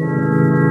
Bye.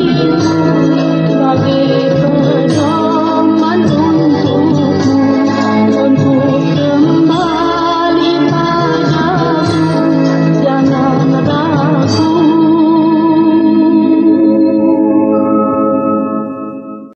you, Raghu.